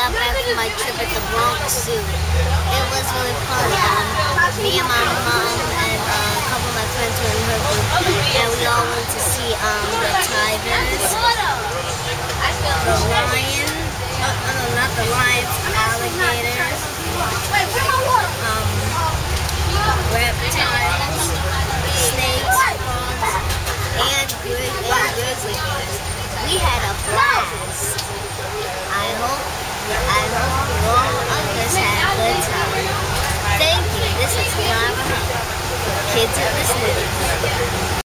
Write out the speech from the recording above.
got back from my trip at the Bronx Zoo. It was really fun. Um, me and my mom and uh, a couple of my friends were in her group, and we all went to see um, the tigers, I all others had a good time. Thank you. This is Clara Kids at Listening.